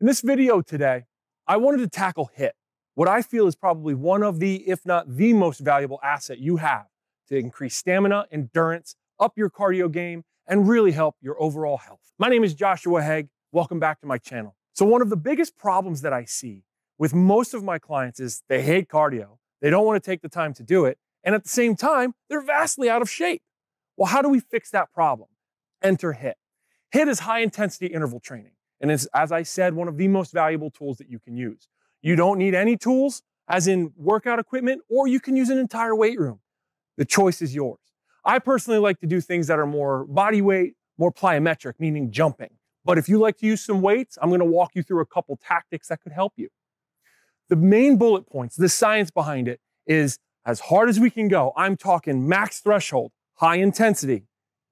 In this video today, I wanted to tackle HIIT, what I feel is probably one of the, if not the most valuable asset you have to increase stamina, endurance, up your cardio game, and really help your overall health. My name is Joshua Haag. Welcome back to my channel. So one of the biggest problems that I see with most of my clients is they hate cardio. They don't want to take the time to do it. And at the same time, they're vastly out of shape. Well, how do we fix that problem? Enter HIIT. HIIT is high intensity interval training. And it's, as I said, one of the most valuable tools that you can use. You don't need any tools, as in workout equipment, or you can use an entire weight room. The choice is yours. I personally like to do things that are more body weight, more plyometric, meaning jumping. But if you like to use some weights, I'm going to walk you through a couple tactics that could help you. The main bullet points, the science behind it is as hard as we can go. I'm talking max threshold, high intensity,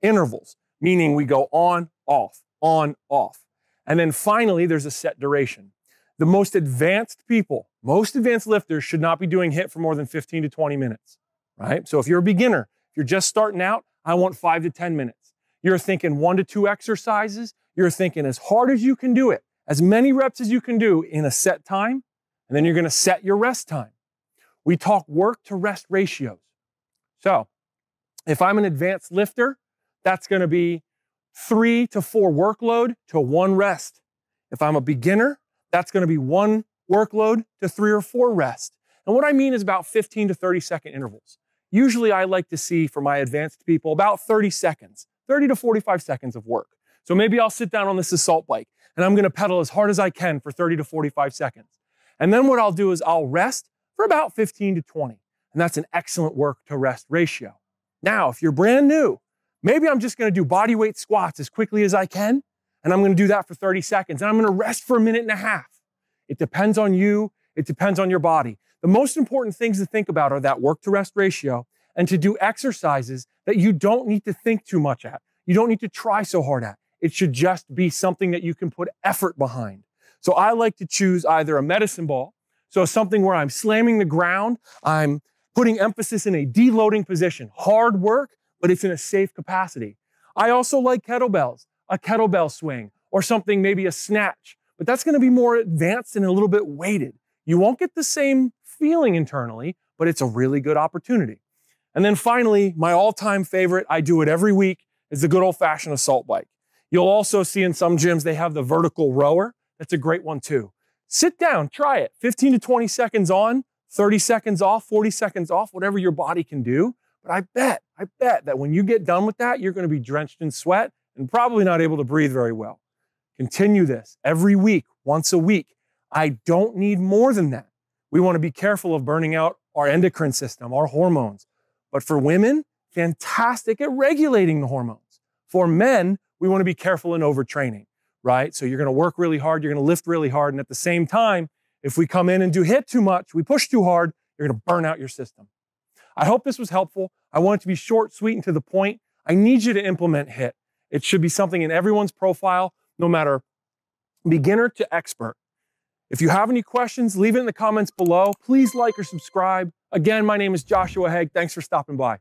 intervals, meaning we go on, off, on, off. And then finally, there's a set duration. The most advanced people, most advanced lifters should not be doing HIIT for more than 15 to 20 minutes, right? So if you're a beginner, if you're just starting out, I want five to 10 minutes. You're thinking one to two exercises. You're thinking as hard as you can do it, as many reps as you can do in a set time, and then you're gonna set your rest time. We talk work to rest ratios. So if I'm an advanced lifter, that's gonna be three to four workload to one rest. If I'm a beginner, that's going to be one workload to three or four rest. And what I mean is about 15 to 30 second intervals. Usually I like to see for my advanced people about 30 seconds, 30 to 45 seconds of work. So maybe I'll sit down on this assault bike and I'm going to pedal as hard as I can for 30 to 45 seconds. And then what I'll do is I'll rest for about 15 to 20. And that's an excellent work to rest ratio. Now, if you're brand new Maybe I'm just gonna do body weight squats as quickly as I can, and I'm gonna do that for 30 seconds, and I'm gonna rest for a minute and a half. It depends on you, it depends on your body. The most important things to think about are that work to rest ratio and to do exercises that you don't need to think too much at. You don't need to try so hard at. It should just be something that you can put effort behind. So I like to choose either a medicine ball, so something where I'm slamming the ground, I'm putting emphasis in a deloading position, hard work, but it's in a safe capacity. I also like kettlebells, a kettlebell swing, or something, maybe a snatch, but that's gonna be more advanced and a little bit weighted. You won't get the same feeling internally, but it's a really good opportunity. And then finally, my all-time favorite, I do it every week, is the good old-fashioned assault bike. You'll also see in some gyms, they have the vertical rower. That's a great one too. Sit down, try it. 15 to 20 seconds on, 30 seconds off, 40 seconds off, whatever your body can do. But I bet, I bet that when you get done with that, you're going to be drenched in sweat and probably not able to breathe very well. Continue this every week, once a week. I don't need more than that. We want to be careful of burning out our endocrine system, our hormones. But for women, fantastic at regulating the hormones. For men, we want to be careful in overtraining, right? So you're going to work really hard, you're going to lift really hard. And at the same time, if we come in and do HIIT too much, we push too hard, you're going to burn out your system. I hope this was helpful. I want it to be short, sweet, and to the point. I need you to implement HIIT. It should be something in everyone's profile, no matter beginner to expert. If you have any questions, leave it in the comments below. Please like or subscribe. Again, my name is Joshua Haag. Thanks for stopping by.